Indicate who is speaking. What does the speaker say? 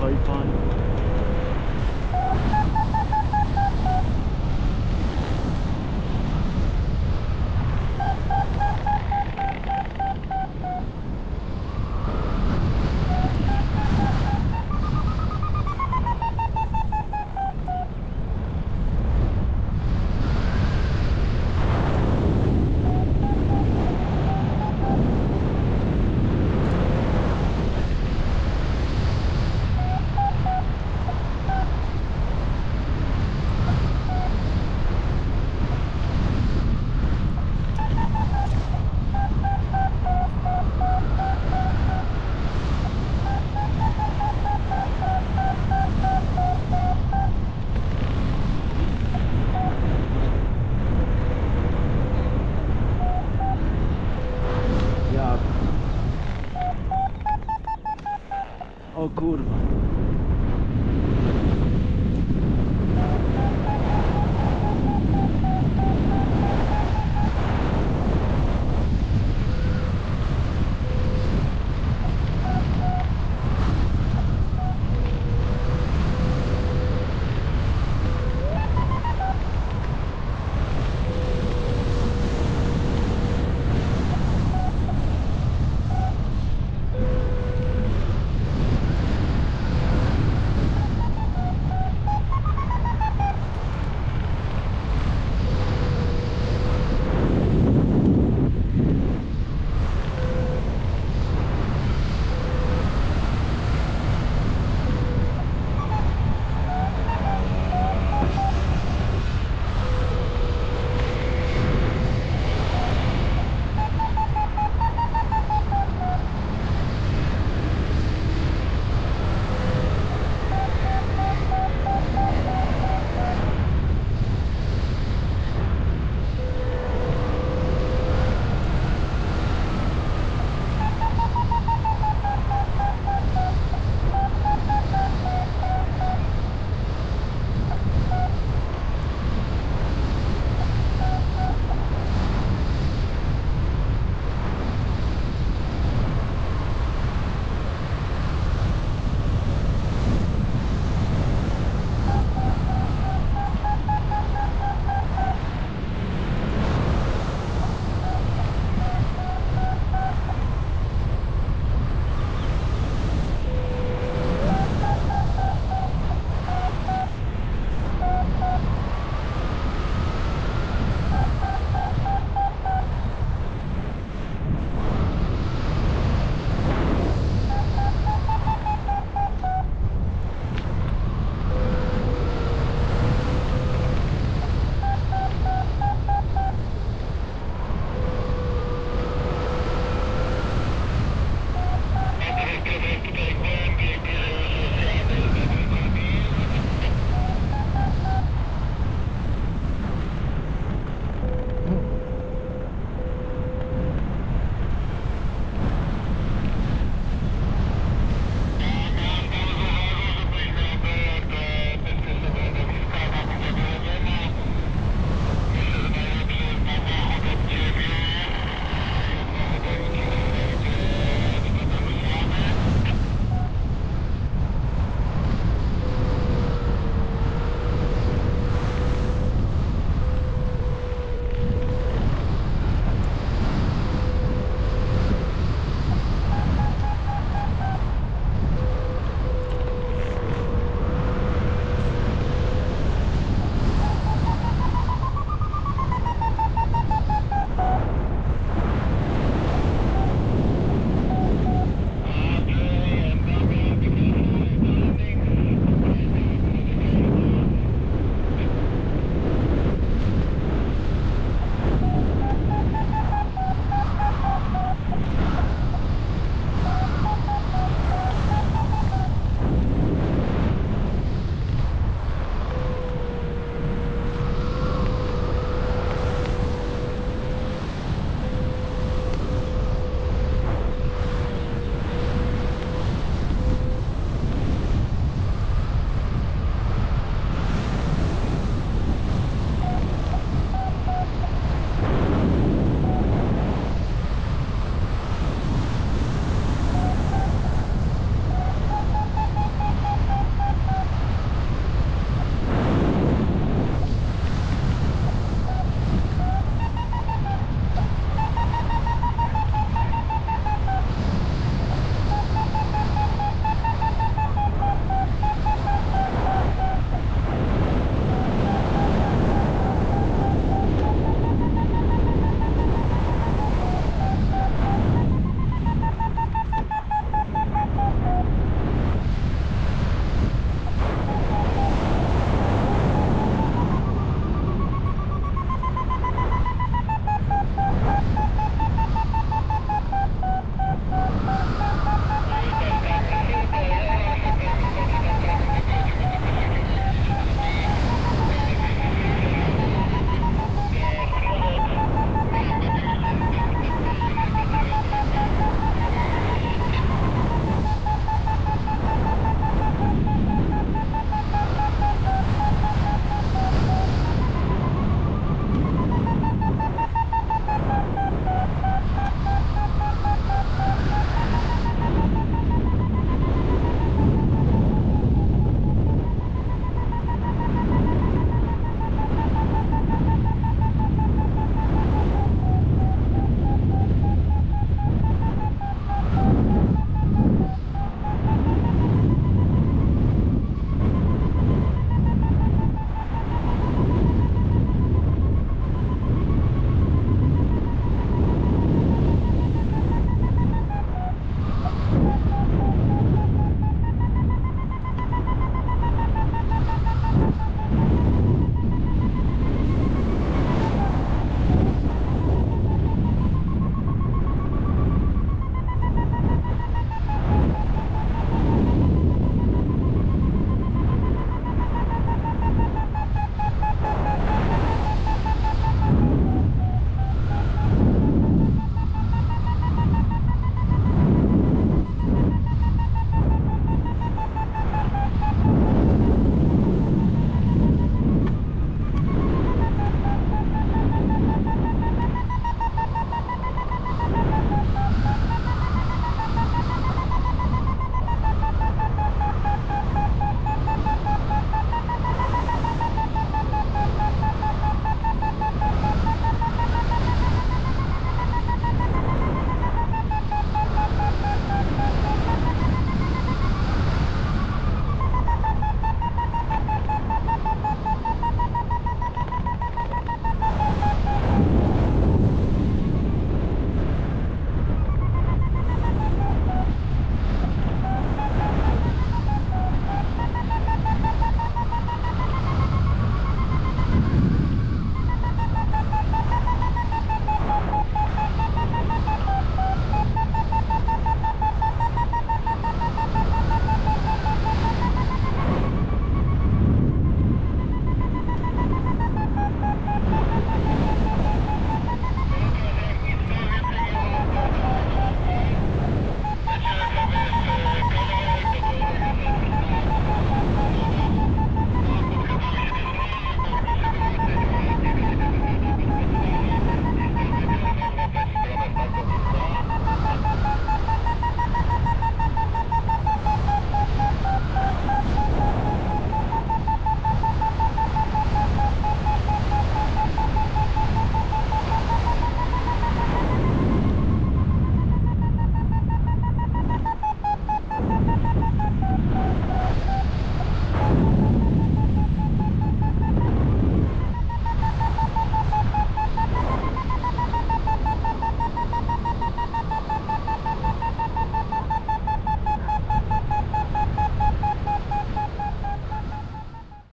Speaker 1: Icon.